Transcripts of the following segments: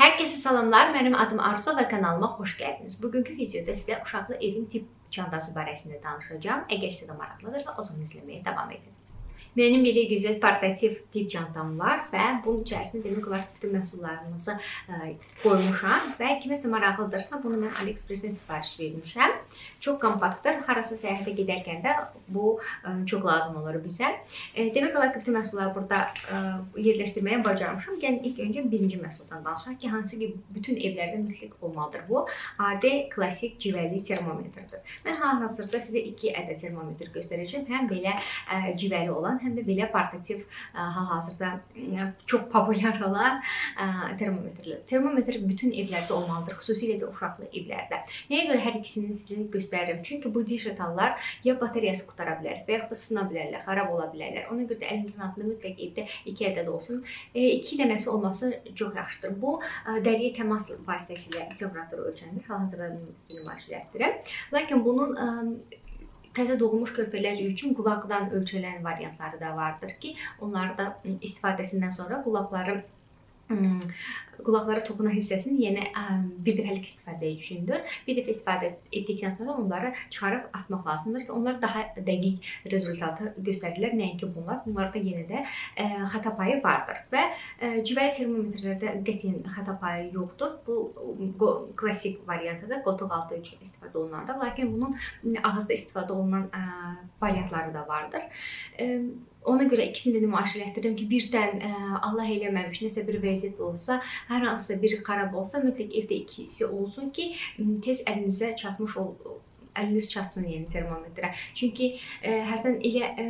Hər kəsə salamlar. Mənim adım Arzu və kanalıma xoş gəldiniz. Bugünkü videoda sizə uşaqlı evin tip çantası barəsində danışacağam. Əgər sizə də maraqlıdırsa, o zaman izləməyə davam edin. Mənim belə gözəl portativ tip çantam var və bunun içərisində demək olar ki, bütün məhsullarımızı ə, qoymuşam və kiməsə maraqlıdırsa, bunu mən AliExpress-dən sifariş vermişəm. Çox kompaktdır. Harasa səyahətə gedərkən də bu ə, çox lazım olur bizə. E, demək olar ki, bütün məhsulları burada ə, yerləşdirməyə bacarmışam. Gəlin ilk öncə birinci məhsuldan danışaq ki, hansı ki, bütün evlərdə mütləq olmalıdır. Bu adi klassik civəli termometrdir. Mən hal-hazırda sizə 2 ədəd termometr göstərəcəm. Həm belə ə, civəli olan, həm də belə portativ hal-hazırda çox populyar olan termometrlər. Termometr bütün evlərdə olmalıdır, xüsusilə də uşaqlı evlərdə. Nəyə görə hər ikisini sizə göstərirəm? Çünki bu dijitallar ya bateriyası qutara bilər və yaxud da sına bilərlər, xarab ola bilərlər. Ona görə də əlinizin altında mütləq evdə 2 ədəd olsun. 2 dənəsi olması çox yaxşıdır. Bu dəriyə təmas vasitəsilə temperaturu ölçənir. Hal-hazırda sizin nümayişlətdirəm. Lakin bunun təzə doğmuş körpələr üçün qulaqdan ölçülən variantları da vardır ki, onları da istifadəsindən sonra qulaqları qulaqlara toxunan hissəsini yenə bir dəfəlik istifadə üçündür. Bir dəfə istifadə etdikdən sonra onları çıxarıb atmaq lazımdır ki, onlar daha dəqiq rezultatı göstərirlər. Nəinki bunlar. Bunlarda yenə də xəta payı vardır və civəli termometrlərdə qətiyyən xəta payı yoxdur. Bu klassik variantıdır. Qoltuq altı üçün istifadə olunanda, lakin bunun ağızda istifadə olunan variantları da vardır. Ona görə ikisini də nümayiş etdirdim ki, birdən ə, Allah eləməmiş nəsə bir vəziyyət olsa, hər hansısa bir xarab olsa, mütləq evdə ikisi olsun ki, tez əlinizə çatmış ol əliniz çatsın yəni termometrə. Çünki ə, hərdən elə ə,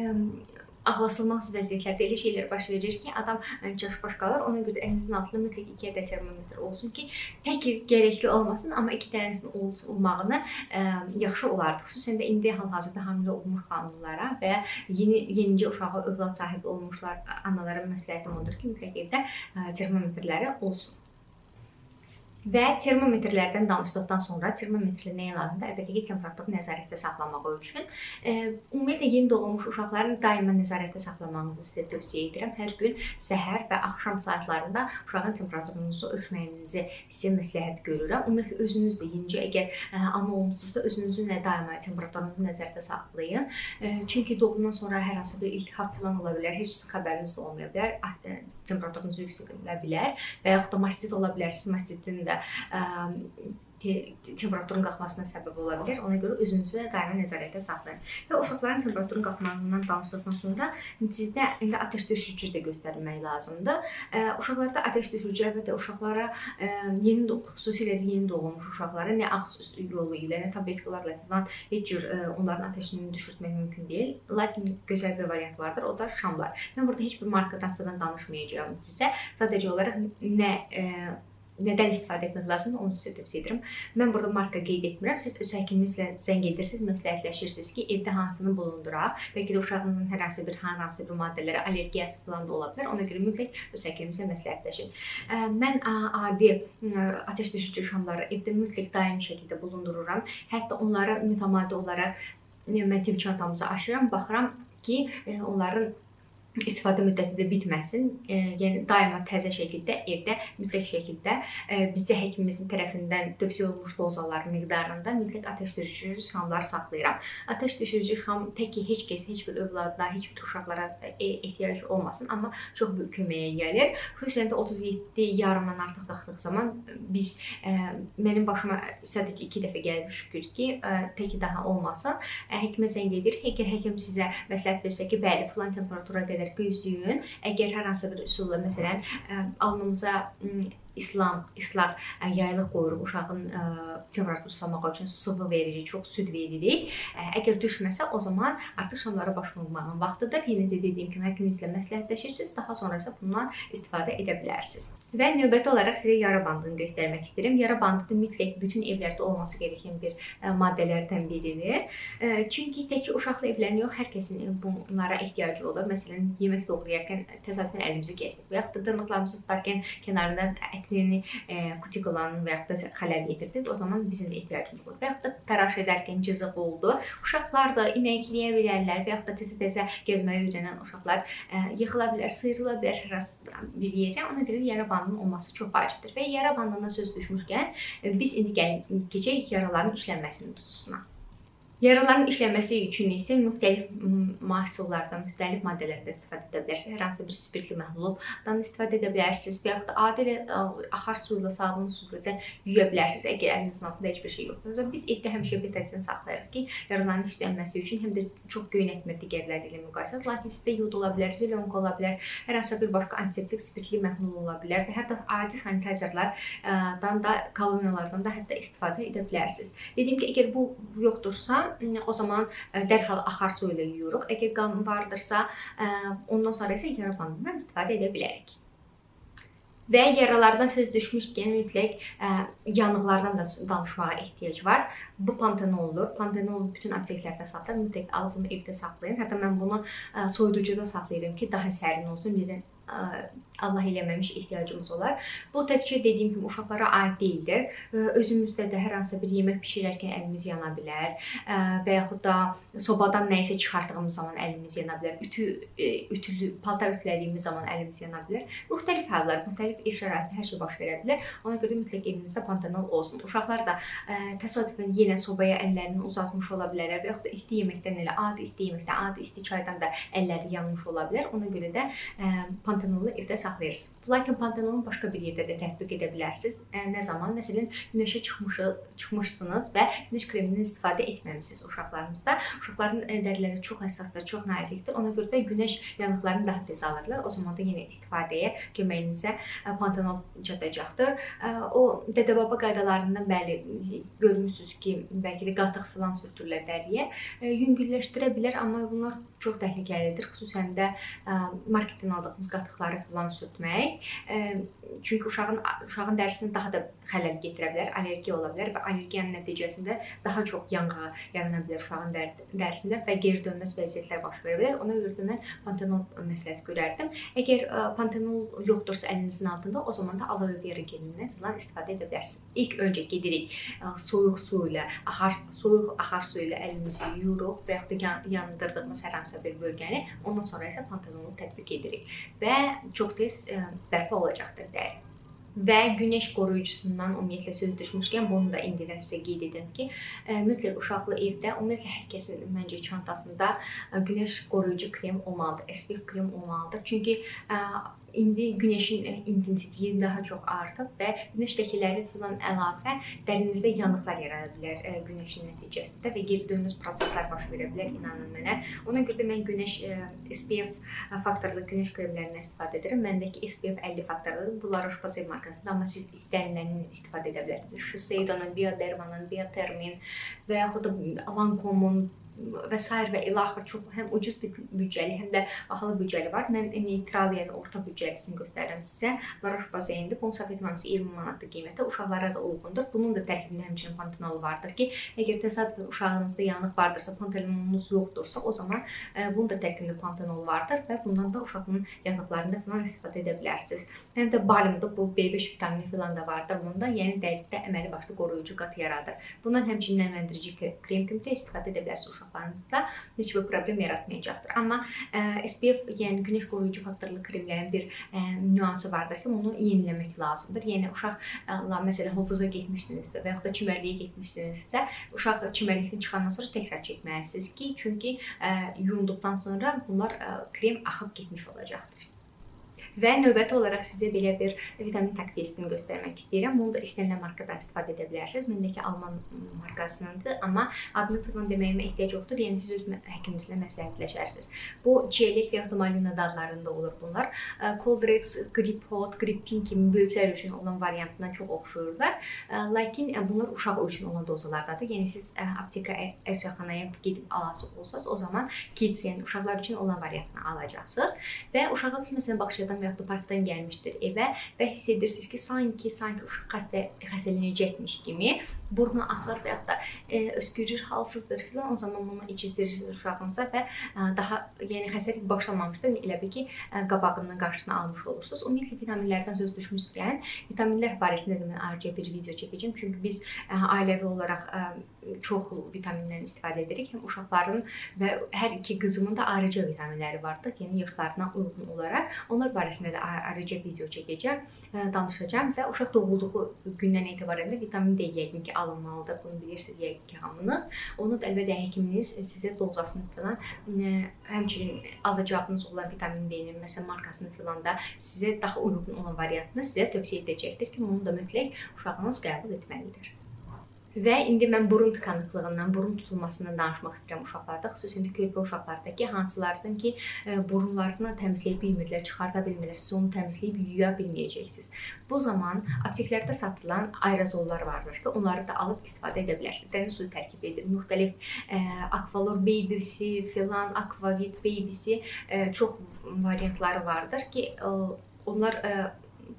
ağlasılmaz vəziyyətlərdə elə şeylər baş verir ki, adam çaşbaş qalır. Ona görə əlinizin altında mütləq 2 ədəd termometr olsun ki, tək gərəkli olmasın, amma 2 dənəsinin olmağını ə, yaxşı olardı. Xüsusən də indi hal-hazırda hamilə olmuş xanımlara və yeni yenicə uşağı övlad sahibi olmuşlar analara məsləhətim odur ki, mütləq evdə ə, termometrləri olsun. Və termometrlərdən danışdıqdan sonra termometrlə nəyə lazımdır? Əlbəttə ki, temperaturu nəzarətdə saxlamaq üçün. E, ümumiyyətlə yeni doğmuş uşaqların daima nəzarətdə saxlamağınızı sizə tövsiyə edirəm. Hər gün səhər və axşam saatlarında uşağın temperaturunuzu ölçməyinizi sizə məsləhət görürəm. Ümumiyyətlə özünüz də yenicə əgər e, ana olmusunuzsa özünüzü nə daima temperaturunuzu nəzərdə saxlayın. E, çünki doğumdan sonra hər hansı bir iltihab falan ola bilər, heç xəbəriniz də olmaya bilər. Temperaturunuz yüksələ bilər və yaxud da mastit ola bilər. Siz mastitin də temperaturun qalxmasına səbəb ola bilər. Ona görə özünüzü daimi nəzarətdə saxlayın. Və uşaqların temperaturun qalxmasından danışdıqdan sonra sizdə indi atəş düşürücü də göstərmək lazımdır. Uşaqlarda atəş düşürücü əlbəttə uşaqlara yeni xüsusilə də yeni doğulmuş uşaqlara nə ağız yolu ilə, nə tabletkalarla falan heç cür onların atəşini düşürtmək mümkün deyil. Lakin gözəl bir variant vardır, o da şamlar. Mən burada heç bir markadan falan danışmayacağam sizə. Sadəcə olaraq nə nədən istifadə etmək lazımdır, onu sizə tövsiyə edirəm. Mən burada marka qeyd etmirəm. Siz öz həkiminizlə zəng edirsiniz, məsləhətləşirsiniz ki, evdə hansını bulunduraq. Bəlkə də uşağınızın hər hansı bir hər hansı bir maddələrə allergiyası falan da ola bilər. Ona görə mütləq öz həkiminizlə məsləhətləşin. Mən adi atəş düşürücü şamları evdə mütləq daimi şəkildə bulundururam. Hətta onları mütəmadi olaraq mən tibb çantamıza aşıram, baxıram ki, onların istifadə müddəti də bitməsin. E, yəni daima təzə şəkildə evdə mütləq şəkildə e, bizə həkimimizin tərəfindən tövsiyə olunmuş dozaların miqdarında mütləq atəş düşürücü şamlar saxlayıram. Atəş düşürücü şam tək ki heç kəs, heç bir övladlar, heç bir uşaqlara e, ehtiyac olmasın, amma çox böyük köməyə gəlir. Xüsusən də 37 yarımdan artıq qalxdıq zaman biz e, mənim başıma sadəcə 2 dəfə gəlib şükür ki, e, tək daha olmasın. E, həkimə zəng edir. Əgər həkim sizə məsləhət versə ki, bəli, filan temperatura qədər qədər gözləyin. Əgər hər hansı bir üsulla, məsələn, alnımıza İslam, islah yaylıq qoyuruq uşağın ə, temperaturu saxlamaq üçün sıvı veririk, çox süd veririk. Ə, əgər düşməsə, o zaman artıq şamlara başvurmağın vaxtıdır. Yenə də dediyim kimi həkiminizlə məsləhətləşirsiniz, daha sonra isə bundan istifadə edə bilərsiniz. Və növbəti olaraq sizə yara bandını göstərmək istəyirəm. Yara bandı da mütləq bütün evlərdə olması gerəkən bir ə, maddələrdən biridir. Ə, çünki tək uşaqlı evlərin yox, hər kəsin bunlara ehtiyacı olur. Məsələn, yemək doğrayarkən təsadüfən əlimizi kəsdik və yaxud da dırnaqlarımızı tutarkən kənarından ətlini, e, kutikulanın və ya da xələl yetirdi, o zaman bizim ehtiyacımız olur. Və ya da təraş edərkən cızıq oldu. Uşaqlar da iməkləyə bilərlər və ya da tez-tezə gəzməyi öyrənən uşaqlar ə, yıxıla bilər, sıyrıla bilər hər hansı bir yerə. Ona görə yara bandının olması çox vacibdir. Və yara bandından söz düşmüşkən biz indi gəlin keçək yaraların işlənməsinin xüsusuna. Yaraların işlənməsi üçün isə müxtəlif məhsullardan, müxtəlif maddələrdən istifadə edə bilərsiniz. Hər hansı bir spirtli məhluldan istifadə edə bilərsiniz və ya da adi axar su ilə, sabun su ilə yuya bilərsiniz. Əgər əlinizin altında heç bir şey yoxdursa, biz evdə həmişə betadin saxlayırıq ki, yaraların işlənməsi üçün həm də çox göynətmə digərləri ilə müqayisə. Lakin sizdə yod ola bilər, zilonq ola bilər, hər hansı bir başqa antiseptik spirtli məhlul ola bilər və hətta adi sanitayzerlardan da, koloniyalardan da hətta istifadə edə bilərsiniz. Dediyim ki, əgər bu yoxdursa, o zaman dərhal axar su ilə yuyuruq. Əgər qan vardırsa, ondan sonra isə yara bandından istifadə edə bilərik. Və yaralardan söz düşmüşkən mütləq ə, yanıqlardan da danışmağa ehtiyac var. Bu pantenoldur. Pantenol bütün apteklərdə satılır. Mütləq alıb bunu evdə saxlayın. Hətta mən bunu ə, soyuducuda saxlayıram ki, daha sərin olsun. Birdən Allah eləməmiş ehtiyacımız olar. Bu təkcə dediyim kimi uşaqlara aid deyildir. Özümüzdə də hər hansı bir yemək bişirərkən əlimiz yana bilər və yaxud da sobadan nə isə çıxartdığımız zaman əlimiz yana bilər. Ütü ütülü paltar ütülədiyimiz zaman əlimiz yana bilər. Müxtəlif hallar, müxtəlif ev şəraitində hər şey baş verə bilər. Ona görə mütləq evinizdə pantenol olsun. Uşaqlar da təsadüfən yenə sobaya əllərini uzatmış ola bilərlər və yaxud da isti yeməkdən elə adi isti yeməkdən, adi isti çaydan da əlləri yanmış ola bilər. Ona görə də pantenol pantenolu evdə saxlayırsınız. Lakin pantenolun başqa bir yerdə də tətbiq edə bilərsiniz. Nə zaman? Məsələn, günəşə çıxmış çıxmışsınız və günəş kremindən istifadə etməmisiniz uşaqlarınızda. Uşaqların dəriləri çox həssasdır, çox nazikdir. Ona görə də günəş yanıqlarını daha tez alırlar. O zaman da yenə istifadəyə köməyinizə pantenol çatacaqdır. O dədə-baba qaydalarından bəli görmüsüz ki, bəlkə də qatıq filan sürtürlər dəriyə. Yüngülləşdirə bilər, amma bunlar çox təhlükəlidir. Xüsusən də marketdən aldığımız gladde glans op mij. Ehm, Çünki uşağın uşağın dərisinə daha da xələl gətirə bilər, allergiya ola bilər və allergiyanın nəticəsində daha çox yanğı yarana bilər uşağın dərisində və geri dönməz vəziyyətlər baş verə bilər. Ona görə də mən pantenol məsləhət görərdim. Əgər pantenol yoxdursa əlinizin altında, o zaman da aloe vera gelindən filan istifadə edə bilərsiniz. İlk öncə gedirik soyuq su ilə, axar soyuq axar su ilə əlimizi yuyuruq və yaxud da yandırdığımız hər hansı bir bölgəni, ondan sonra isə pantenolu tətbiq edirik və çox tez ə, e, bərpa olacaqdır dəri. Və günəş qoruyucusundan ümumiyyətlə söz düşmüşkən bunu da indidən sizə qeyd edim ki, e, mütləq uşaqlı evdə ümumiyyətlə hər kəsin məncə çantasında e, günəş qoruyucu krem olmalıdır, SPF krem olmalıdır. Çünki ə, indi günəşin intensivliyi daha çox artıb və günəş ləkələri filan əlavə dərinizdə yanıqlar yarada bilər e, günəşin nəticəsində və geri dönməz proseslər baş verə bilər, inanın mənə. Ona görə də mən günəş e, SPF faktorlu günəş kremlərindən istifadə edirəm. Məndəki SPF 50 faktorludur. Bunlar Roche-Posay markasında, amma siz istəniləni istifadə edə bilərsiniz. Shiseidanın, Biodermanın, Biotermin və yaxud da Lancome-un və s. və ilaxır çox həm ucuz büdcəli, həm də bahalı büdcəli var. Mən neytral, yəni orta büdcəlisini göstərirəm sizə. La Roche-Posay-indi. Bunu səhv etmirəmsə 20 manatdır qiyməti. Uşaqlara da uyğundur. Bunun da tərkibində həmçinin pantenol vardır ki, əgər təsadüfən uşağınızda yanıq vardırsa, pantenolunuz yoxdursa, o zaman e, bunun da tərkibində pantenol vardır və bundan da uşağın yanıqlarında falan istifadə edə bilərsiniz. Həm də bariumda bu B5 vitamini falan da vardır bunda. Yəni dəridə əməli başlı qoruyucu qat yaradır. Bundan həmçinin nəmləndirici krem kimi də istifadə edə bilərsiniz uşaq uşaqlarınızda heç bir problem yaratmayacaqdır. Amma ə, e, SPF, yəni günəş qoruyucu faktorlu kremlərin bir ə, e, nüansı vardır ki, onu yeniləmək lazımdır. Yəni uşaqla məsələn hovuza getmişsinizsə və yaxud da çimərliyə getmişsinizsə, uşaq çimərlikdən çıxandan sonra təkrar çəkməlisiniz ki, çünki ə, e, yuyunduqdan sonra bunlar ə, krem axıb getmiş olacaqdır. Və növbəti olaraq sizə belə bir vitamin takviyesini göstərmək istəyirəm. Bunu da istənilən markadan istifadə edə bilərsiniz. Məndəki alman markasınındır, amma adını falan deməyimə ehtiyac yoxdur. Yəni siz öz həkiminizlə məsləhətləşərsiniz. Bu çiyələk və ya da malina dadlarında olur bunlar. Coldrex, Grip Hot, Grip Pink kimi böyüklər üçün olan variantına çox oxşayırlar. Lakin bunlar uşaq üçün olan dozalardadır. Yəni siz apteka ərzaqxanaya gedib alası olsaz, o zaman kids, yəni uşaqlar üçün olan variantını alacaqsınız və uşağınız məsələn bağçadan və və ya da parkdan gəlmişdir evə və hiss edirsiniz ki, sanki sanki uşaq xəstə xəstələnəcəkmiş kimi burnu açır və ya da e, öskürür, halsızdır filan. O zaman bunu içizdirirsiniz uşağınıza və e, daha yəni xəstəlik başlamamışdır. Elə bil ki, e, qabağının qarşısını almış olursunuz. Ümumiyyətlə vitaminlərdən söz düşmüşkən, vitaminlər barəsində də mən ayrıca bir video çəkəcəm. Çünki biz e, ailəvi olaraq e, çox vitaminlərdən istifadə edirik. Həm uşaqların və hər iki qızımın da ayrıca vitaminləri vardı. Yəni yaşlarına uyğun olaraq onlar barəsində də ayrıca video çəkəcəm, danışacağam və uşaq doğulduğu gündən etibarən də vitamin D yəqin ki alınmalıdır. Bunu bilirsiniz yəqin ki hamınız. Onu da əlbəttə həkiminiz sizə dozasını falan, həmçinin alacağınız olan vitamin D-nin məsələn markasını falan da sizə daha uyğun olan variantını sizə tövsiyə edəcəkdir ki, bunu da mütləq uşağınız qəbul etməlidir. Və indi mən burun tıkanıqlığından, burun tutulmasından danışmaq istəyirəm uşaqlarda, xüsusilə körpə uşaqlarda ki, hansılardan ki, e, burunlarını təmizləyə bilmirlər, çıxarda bilmirlər, siz onu təmizləyib yuya bilməyəcəksiniz. Bu zaman apteklərdə satılan aerozollar vardır ki, onları da alıb istifadə edə bilərsiniz. Dəniz suyu tərkib edir. Müxtəlif e, Aqualor Baby'si filan, Aquavit Baby'si e, çox variantları vardır ki, onlar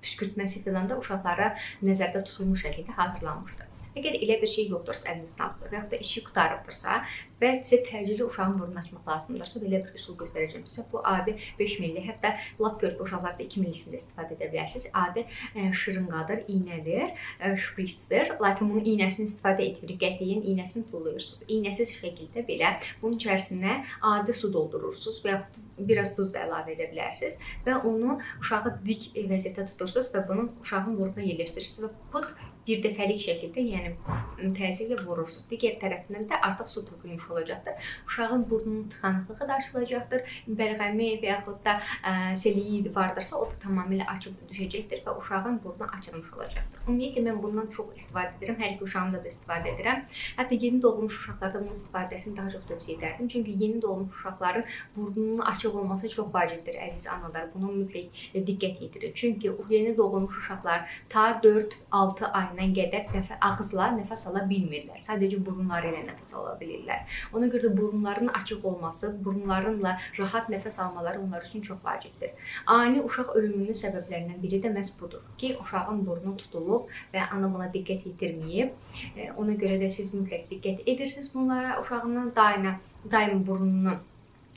püskürtməsi filan da uşaqlara nəzərdə tutulmuş şəkildə hazırlanmışdır. Əgər elə bir şey yoxdursa əlinizdən alıb və ya da işi qutarıbdırsa və sizə təcili uşağın burnunu açmaq lazımdırsa belə bir üsul göstərəcəm sizə. Bu adi 5 milli, hətta lap körpə uşaqlarda 2 millisində istifadə edə bilərsiniz. Adi ə, e, şırınqadır, iynədir, e, şpritsdir. Lakin bunun iynəsini istifadə etmirik. Qətiyyən iynəsini tullayırsınız. İynəsiz şəkildə belə bunun içərisinə adi su doldurursunuz və ya biraz duz da əlavə edə bilərsiniz və onu uşağı dik vəziyyətdə tutursunuz və bunu uşağın burnuna yerləşdirirsiniz və bu bir dəfəlik şəkildə, yəni təsirlə vurursunuz. Digər tərəfindən də artıq su tökülmüş olacaqdır. Uşağın burnunun tıxanıqlığı da aşılacaqdır. Bəlğəmi və yaxud da ə, seliyid vardırsa, o da tamamilə açıb düşəcəkdir və uşağın burnu açılmış olacaqdır. Ümumiyyətlə mən bundan çox istifadə edirəm. Hər iki uşağımda da istifadə edirəm. Hətta yeni doğmuş uşaqlarda bunun istifadəsini daha çox tövsiyə edərdim. Çünki yeni doğmuş uşaqların burnunun açıq olması çox vacibdir, əziz analar. Buna mütləq diqqət yetirin. Çünki yeni doğmuş uşaqlar ta 4-6 ay ayından qədər nəfə ağızla nəfəs ala bilmirlər. Sadəcə burunları ilə nəfəs ala bilirlər. Ona görə də burunların açıq olması, burunlarınla rahat nəfəs almaları onlar üçün çox vacibdir. Ani uşaq ölümünün səbəblərindən biri də məhz budur ki, uşağın burnu tutulub və ana buna diqqət yetirməyib. E, ona görə də siz mütləq diqqət edirsiniz bunlara. Uşağının daima daim burnunu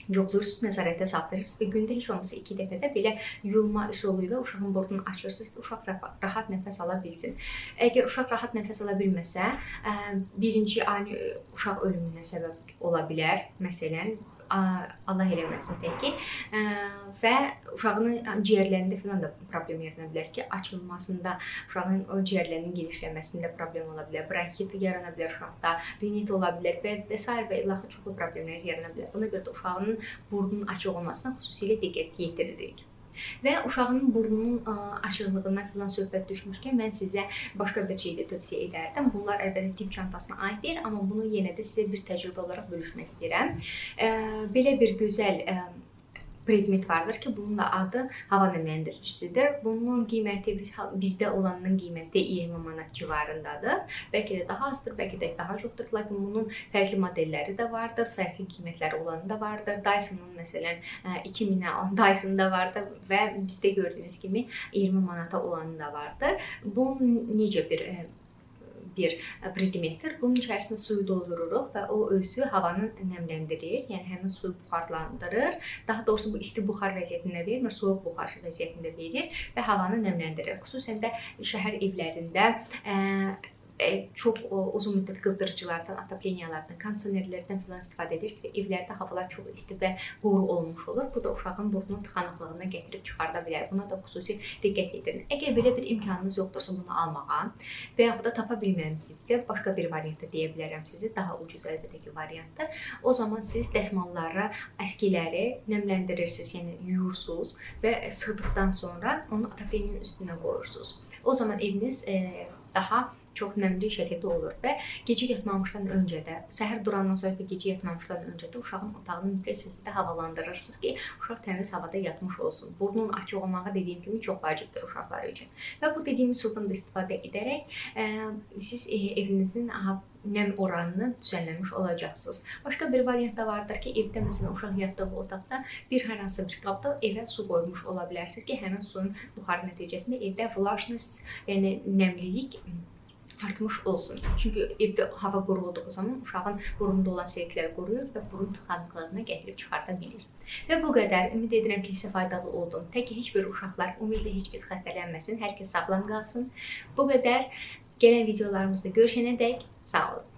yoxlayırsınız, nəzarətdə saxlayırsınız və gündə heç olmasa 2 dəfə də belə yuyulma üsulu ilə uşağın burnunu açırsınız ki, uşaq rahat nəfəs ala bilsin. Əgər uşaq rahat nəfəs ala bilməsə, birinci ani uşaq ölümünə səbəb ola bilər. Məsələn, Allah eləməsin tək ki. Və uşağın ciyərlərində falan da problem yarana bilər ki, açılmasında, uşağın o ciyərlərinin genişlənməsində problem ola bilər, bronxit yarana bilər uşaqda, rinit ola bilər və və s. və ilaxır çoxlu problemlər yarana bilər. Ona görə də uşağın burnunun açıq olmasına xüsusilə diqqət yetiririk. Və uşağın burnunun açıqlığından filan söhbət düşmüşkən mən sizə başqa bir şey də tövsiyə edərdim. Bunlar əlbəttə tibb çantasına aid deyil, amma bunu yenə də sizə bir təcrübə olaraq bölüşmək istəyirəm. Belə bir gözəl predmet vardır ki, bunun da adı hava nəmləndiricisidir. Bunun qiyməti bizdə olanın qiyməti 20 manat civarındadır. Bəlkə də daha azdır, bəlkə də daha çoxdur. Lakin bunun fərqli modelləri də vardır, fərqli qiymətləri olanı da vardır. Dyson-un məsələn 2000-ə Dyson da vardır və bizdə gördüyünüz kimi 20 manata olanı da vardır. Bu necə bir bir predmetdir. Bunun içərisinə suyu doldururuq və o özü havanı nəmləndirir, yəni həmin suyu buxarlandırır. Daha doğrusu bu isti buxar vəziyyətində vermir, soyuq buxar vəziyyətində verir və havanı nəmləndirir. Xüsusən də şəhər evlərində ə, çox uzun müddət qızdırıcılardan, atopleniyalardan, kondisionerlərdən filan istifadə edirik və evlərdə havalar çox isti və quru olmuş olur. Bu da uşağın burnunun tıxanıqlığına gətirib çıxarda bilər. Buna da xüsusi diqqət yetirin. Əgər belə bir imkanınız yoxdursa bunu almağa və yaxud da tapa bilməmisinizsə, başqa bir variant da deyə bilərəm sizə, daha ucuz əlbəttə ki, variantdır. O zaman siz dəsmalları, əskiləri nəmləndirirsiniz, yəni yuyursunuz və sıxdıqdan sonra onu atopleniyanın üstünə qoyursunuz. O zaman eviniz e, daha çox nəmli şəkildə olur və gecə yatmamışdan öncə də, səhər durandan sonra da gecə yatmamışdan öncə də uşağın otağını mütləq şəkildə havalandırırsınız ki, uşaq təmiz havada yatmış olsun. Burnun açıq olmağı dediyim kimi çox vacibdir uşaqlar üçün. Və bu dediyim üsuldan da istifadə edərək ə, siz ə, evinizin nəm oranını düzənləmiş olacaqsınız. Başqa bir variant da vardır ki, evdə məsələn uşaq yatdığı otaqda bir hər hansı bir qabda evə su qoymuş ola bilərsiniz ki, həmin suyun buxarı nəticəsində evdə flushness, yəni nəmlilik artmış olsun. Çünki evdə hava quru olduğu zaman uşağın burunda olan seliklər quruyur və burun tıxanıqlığına gətirib çıxarda bilir. Və bu qədər. Ümid edirəm ki, sizə faydalı oldum. Tək ki, heç bir uşaqlar, ümumiyyətlə heç kəs xəstələnməsin, hər kəs sağlam qalsın. Bu qədər. Gələn videolarımızda görüşənə dək sağ olun.